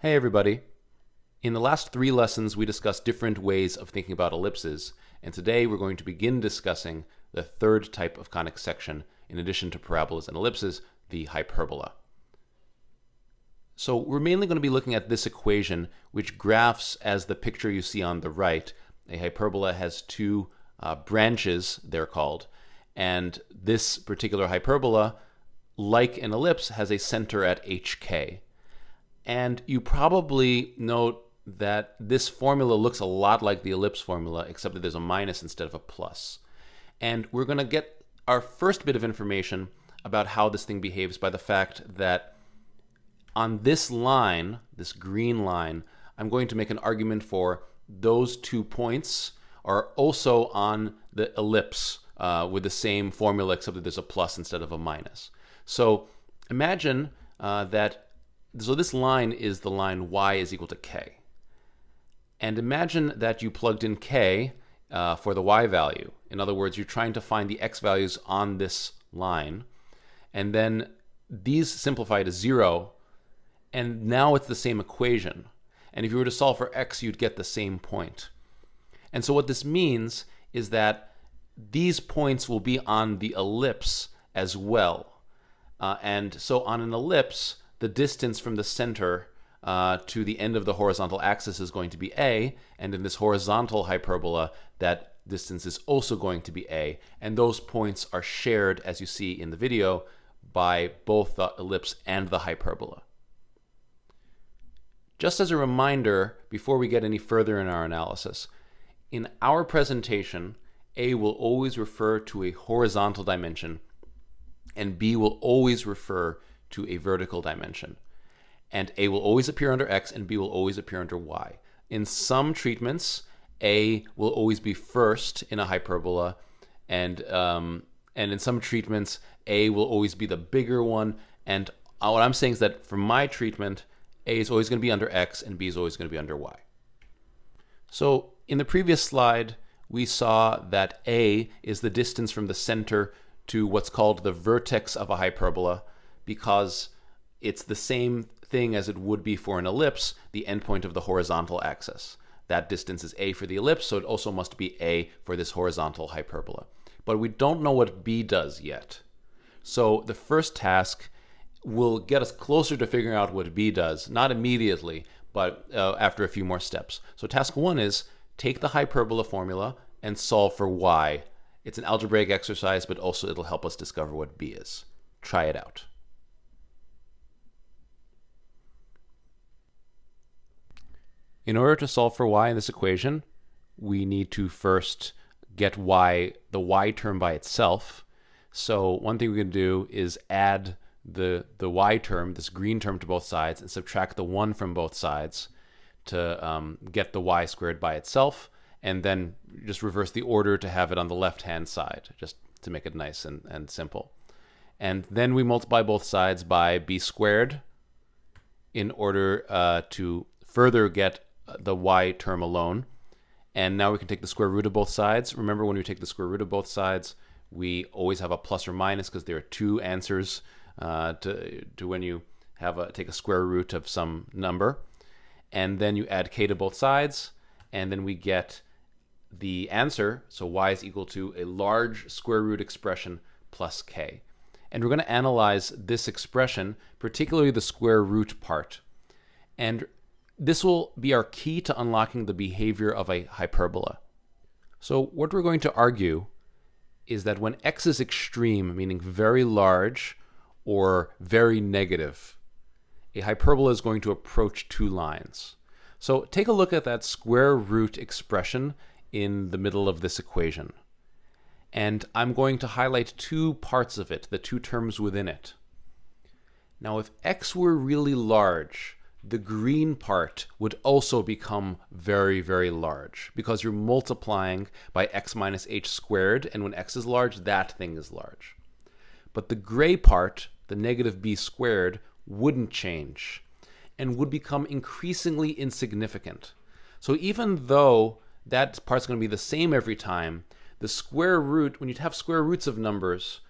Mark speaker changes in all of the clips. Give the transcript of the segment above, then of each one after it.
Speaker 1: Hey everybody. In the last three lessons, we discussed different ways of thinking about ellipses, and today we're going to begin discussing the third type of conic section, in addition to parabolas and ellipses, the hyperbola. So we're mainly going to be looking at this equation, which graphs as the picture you see on the right. A hyperbola has two uh, branches, they're called, and this particular hyperbola, like an ellipse, has a center at hk. And you probably note that this formula looks a lot like the ellipse formula, except that there's a minus instead of a plus. And we're going to get our first bit of information about how this thing behaves by the fact that on this line, this green line, I'm going to make an argument for those two points are also on the ellipse uh, with the same formula, except that there's a plus instead of a minus. So imagine uh, that so this line is the line y is equal to k. And imagine that you plugged in k uh, for the y value. In other words, you're trying to find the x values on this line. And then these simplify to 0. And now it's the same equation. And if you were to solve for x, you'd get the same point. And so what this means is that these points will be on the ellipse as well. Uh, and so on an ellipse, the distance from the center uh, to the end of the horizontal axis is going to be a, and in this horizontal hyperbola, that distance is also going to be a, and those points are shared, as you see in the video, by both the ellipse and the hyperbola. Just as a reminder, before we get any further in our analysis, in our presentation, a will always refer to a horizontal dimension, and b will always refer to a vertical dimension. And A will always appear under X and B will always appear under Y. In some treatments, A will always be first in a hyperbola, and um, and in some treatments, A will always be the bigger one. And what I'm saying is that for my treatment, A is always going to be under X and B is always going to be under Y. So in the previous slide, we saw that A is the distance from the center to what's called the vertex of a hyperbola because it's the same thing as it would be for an ellipse, the endpoint of the horizontal axis. That distance is a for the ellipse, so it also must be a for this horizontal hyperbola. But we don't know what b does yet. So the first task will get us closer to figuring out what b does, not immediately, but uh, after a few more steps. So task one is take the hyperbola formula and solve for y. It's an algebraic exercise, but also it'll help us discover what b is. Try it out. In order to solve for y in this equation, we need to first get y, the y term by itself. So one thing we can do is add the, the y term, this green term to both sides, and subtract the 1 from both sides to um, get the y squared by itself, and then just reverse the order to have it on the left-hand side, just to make it nice and, and simple. And then we multiply both sides by b squared in order uh, to further get the y term alone. And now we can take the square root of both sides. Remember when we take the square root of both sides, we always have a plus or minus because there are two answers uh, to, to when you have a, take a square root of some number. And then you add k to both sides, and then we get the answer. So y is equal to a large square root expression plus k. And we're going to analyze this expression, particularly the square root part. And this will be our key to unlocking the behavior of a hyperbola. So what we're going to argue is that when x is extreme, meaning very large or very negative, a hyperbola is going to approach two lines. So take a look at that square root expression in the middle of this equation. And I'm going to highlight two parts of it, the two terms within it. Now if x were really large, the green part would also become very, very large because you're multiplying by x minus h squared, and when x is large, that thing is large. But the gray part, the negative b squared, wouldn't change and would become increasingly insignificant. So even though that part's going to be the same every time, the square root, when you have square roots of numbers,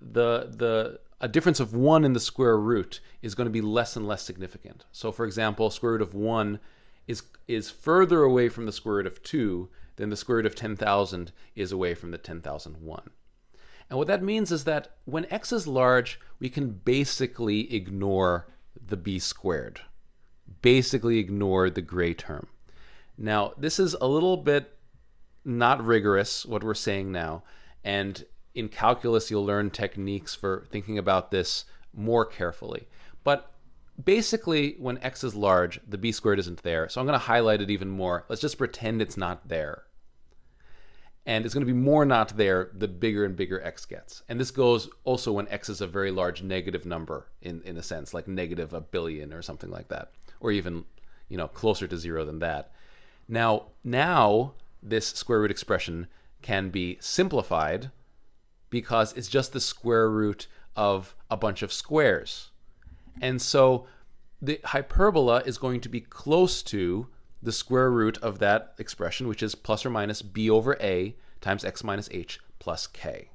Speaker 1: the, the a difference of 1 in the square root is going to be less and less significant. So for example, square root of 1 is, is further away from the square root of 2 than the square root of 10,000 is away from the 10,001. And what that means is that when x is large, we can basically ignore the b squared, basically ignore the gray term. Now, this is a little bit not rigorous, what we're saying now, and in calculus, you'll learn techniques for thinking about this more carefully. But basically, when x is large, the b squared isn't there. So I'm going to highlight it even more. Let's just pretend it's not there. And it's going to be more not there the bigger and bigger x gets. And this goes also when x is a very large negative number in, in a sense, like negative a billion or something like that, or even you know closer to zero than that. Now, now this square root expression can be simplified because it's just the square root of a bunch of squares. And so the hyperbola is going to be close to the square root of that expression, which is plus or minus b over a times x minus h plus k.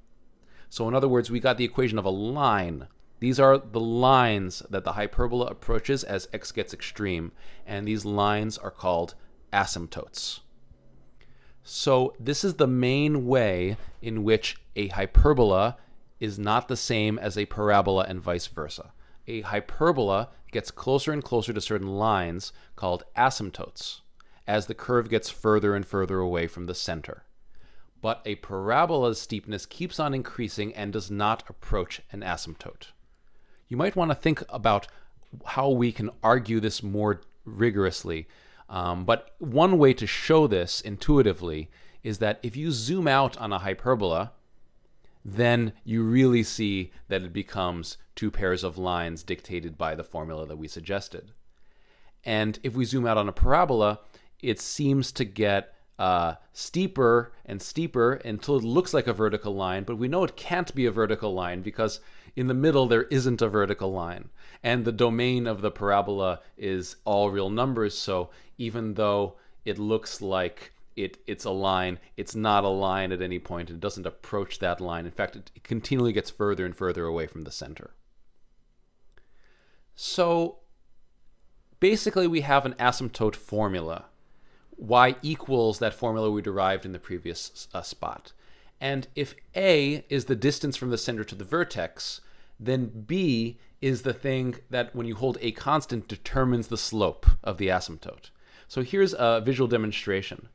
Speaker 1: So in other words, we got the equation of a line. These are the lines that the hyperbola approaches as x gets extreme, and these lines are called asymptotes. So this is the main way in which a hyperbola is not the same as a parabola and vice versa. A hyperbola gets closer and closer to certain lines called asymptotes as the curve gets further and further away from the center. But a parabola's steepness keeps on increasing and does not approach an asymptote. You might want to think about how we can argue this more rigorously um, but one way to show this intuitively is that if you zoom out on a hyperbola, then you really see that it becomes two pairs of lines dictated by the formula that we suggested. And if we zoom out on a parabola, it seems to get uh, steeper and steeper until it looks like a vertical line, but we know it can't be a vertical line because in the middle, there isn't a vertical line. And the domain of the parabola is all real numbers. So even though it looks like it, it's a line, it's not a line at any point. It doesn't approach that line. In fact, it, continually gets further and further away from the center. So basically, we have an asymptote formula. Y equals that formula we derived in the previous uh, spot. And if A is the distance from the center to the vertex, then B is the thing that when you hold a constant determines the slope of the asymptote. So here's a visual demonstration.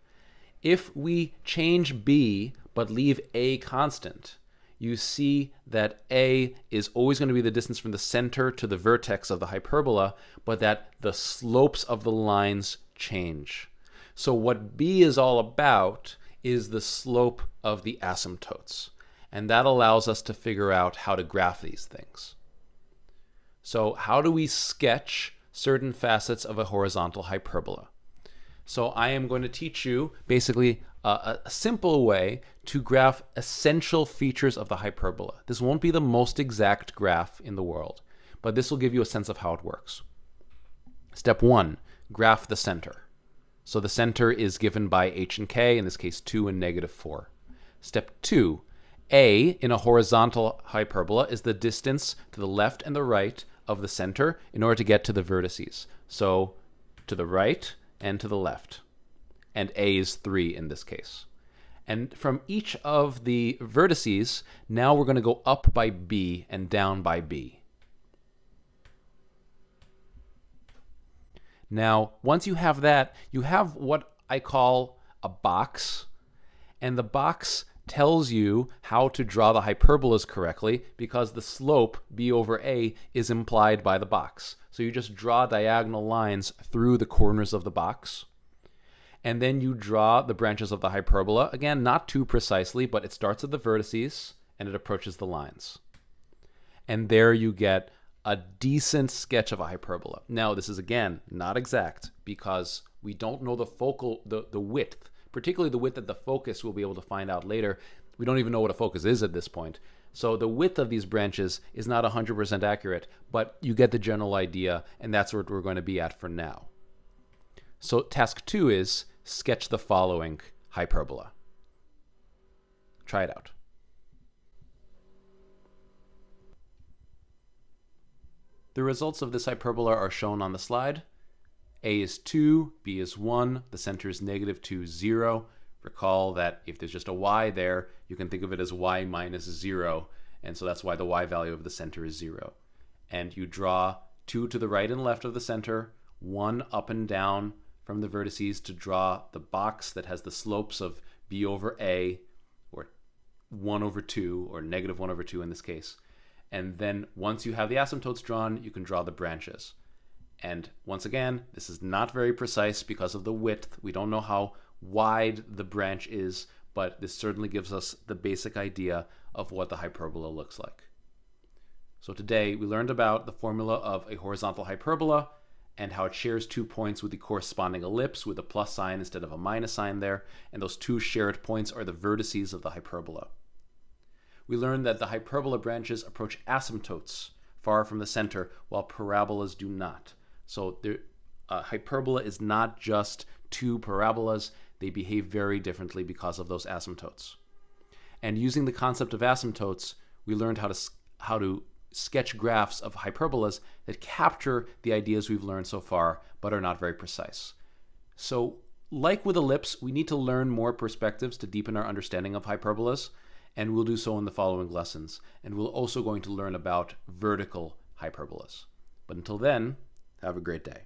Speaker 1: If we change B but leave A constant, you see that A is always going to be the distance from the center to the vertex of the hyperbola, but that the slopes of the lines change. So what B is all about is the slope of the asymptotes and that allows us to figure out how to graph these things. So how do we sketch certain facets of a horizontal hyperbola? So I am going to teach you basically a, a, simple way to graph essential features of the hyperbola. This won't be the most exact graph in the world, but this will give you a sense of how it works. Step one, graph the center. So the center is given by h and k, in this case 2 and negative 4. Step two, a in a horizontal hyperbola is the distance to the left and the right of the center in order to get to the vertices. So to the right and to the left. And A is 3 in this case. And from each of the vertices, now we're going to go up by B and down by B. Now, once you have that, you have what I call a box. And the box tells you how to draw the hyperbolas correctly because the slope b over a is implied by the box. So you just draw diagonal lines through the corners of the box. And then you draw the branches of the hyperbola. Again, not too precisely, but it starts at the vertices and it approaches the lines. And there you get a decent sketch of a hyperbola. Now, this is again not exact because we don't know the focal the, the width particularly the width of the focus we'll be able to find out later. We don't even know what a focus is at this point. So the width of these branches is not 100% accurate, but you get the general idea, and that's what we're going to be at for now. So task two is sketch the following hyperbola. Try it out. The results of this hyperbola are shown on the slide. A is 2, B is 1, the center is negative 2, 0. Recall that if there's just a y there, you can think of it as y minus 0, and so that's why the y value of the center is 0. And you draw 2 to the right and left of the center, 1 up and down from the vertices to draw the box that has the slopes of b over a, or 1 over 2, or negative 1 over 2 in this case. And then once you have the asymptotes drawn, you can draw the branches. And once again, this is not very precise because of the width. We don't know how wide the branch is, but this certainly gives us the basic idea of what the hyperbola looks like. So today we learned about the formula of a horizontal hyperbola and how it shares two points with the corresponding ellipse with a plus sign instead of a minus sign there, and those two shared points are the vertices of the hyperbola. We learned that the hyperbola branches approach asymptotes far from the center, while parabolas do not. So there, uh, hyperbola is not just two parabolas, they behave very differently because of those asymptotes. And using the concept of asymptotes, we learned how to, how to sketch graphs of hyperbolas that capture the ideas we've learned so far, but are not very precise. So, like with ellipse, we need to learn more perspectives to deepen our understanding of hyperbolas, and we'll do so in the following lessons. And we're also going to learn about vertical hyperbolas. But until then, have a great day.